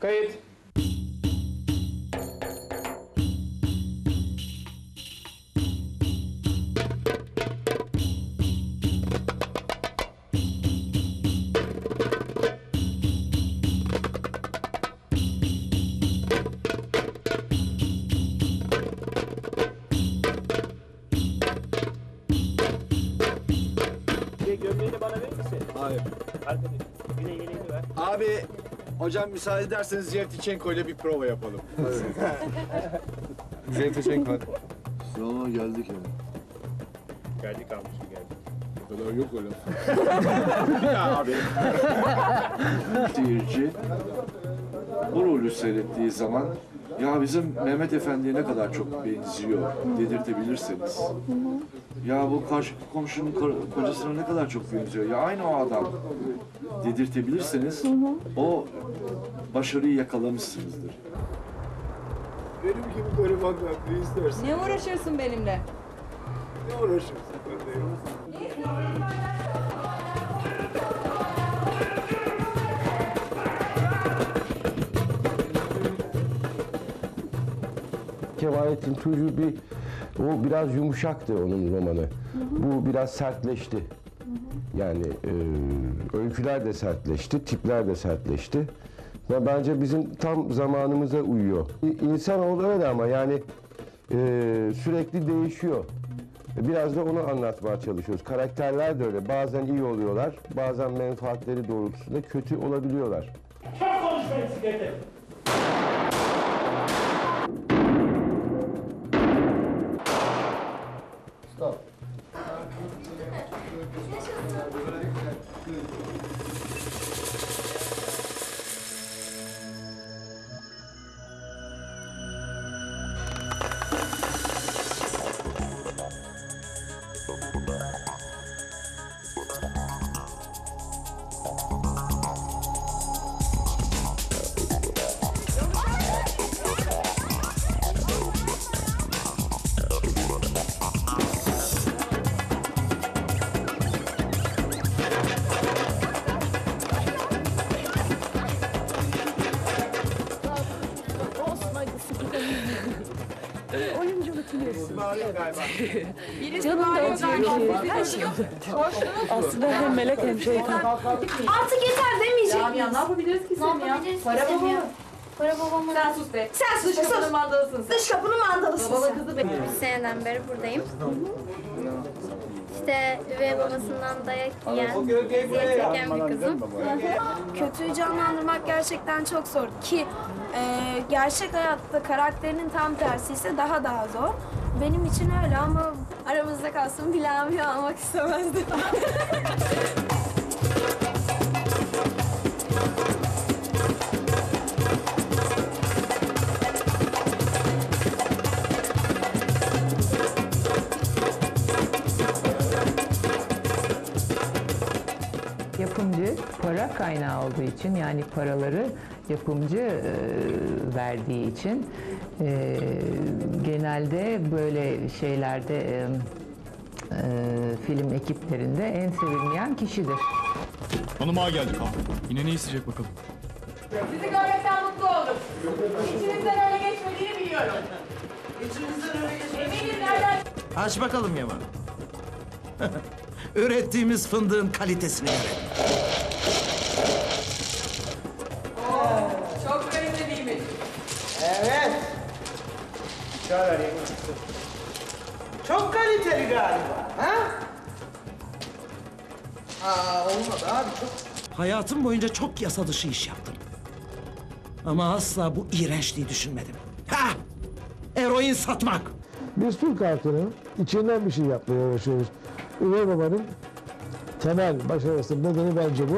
Kayıt. Bir gömleğini bana verir misin? Hayır. Arkadaş. De yeleğini ver. Abi hocam müsaade ederseniz Yevtichenko ile bir prova yapalım. Zeyteşenko. Sınava geldik yani. Geldik almışım geldik. O kadar yok öyle. abi. Seyirci bu rolü seyrettiği zaman ya bizim Mehmet Efendi'ye ne kadar çok benziyor dedirtebilirseniz. Ya bu karşı komşunun kar- kocasına ne kadar çok benziyor. Ya aynı o adam dedirtebilirseniz o başarıyı yakalamışsınızdır. Benim gibi garibanlar ne istersin? Ne uğraşıyorsun benimle? Ne uğraşırsın benimle? Kemalettin Tuğcu bir o biraz yumuşaktı onun romanı. Bu biraz sertleşti. Yani e, öyküler de sertleşti, tipler de sertleşti. Ve bence bizim tam zamanımıza uyuyor. İ- İnsanoğlu öyle ama yani e, sürekli değişiyor. Biraz da onu anlatmaya çalışıyoruz. Karakterler de öyle. Bazen iyi oluyorlar, bazen menfaatleri doğrultusunda kötü olabiliyorlar. Canım da acıyor. Her şey Aslında hem melek hem şeytan. Artık yeter demeyecek miyiz? ne yapabiliriz ki Ne yapabiliriz Para ya? Para babamın. Sen sus be. Sen sus Dış kapının sus. mandalısın sen. Dış kapının mandalısın Babala sen. kızı benim. Bir seneden beri buradayım. İşte üvey babasından dayak yiyen, eziyet çeken bir kızım. Kötüyü canlandırmak gerçekten çok zor ki e, gerçek hayatta karakterinin tam tersi ise daha daha zor. Benim için öyle ama aramızda kalsın Bilal almak istemezdim. Yapımcı para kaynağı olduğu için yani paraları yapımcı e, verdiği için e, genelde böyle şeylerde e, e, film ekiplerinde en sevilmeyen kişidir. Hanıma geldik ha. Yine ne isteyecek bakalım. Sizi görmekten mutlu oldum. İçinizden öyle geçmediğini biliyorum. İçinizden öyle geçmediğini Eminim nereden Aç bakalım Yaman. Ürettiğimiz fındığın kalitesini görelim. Çok kalitəliymiş. Çok kaliteli galiba. Ha? Aa, olmadı abi çok. Hayatım boyunca çok yasa dışı iş yaptım. Ama asla bu iğrençliği düşünmedim. Ha! Eroin satmak. Biz Türk halkının içinden bir şey yapmaya uğraşıyoruz. Üvey babanın temel başarısının nedeni bence bu.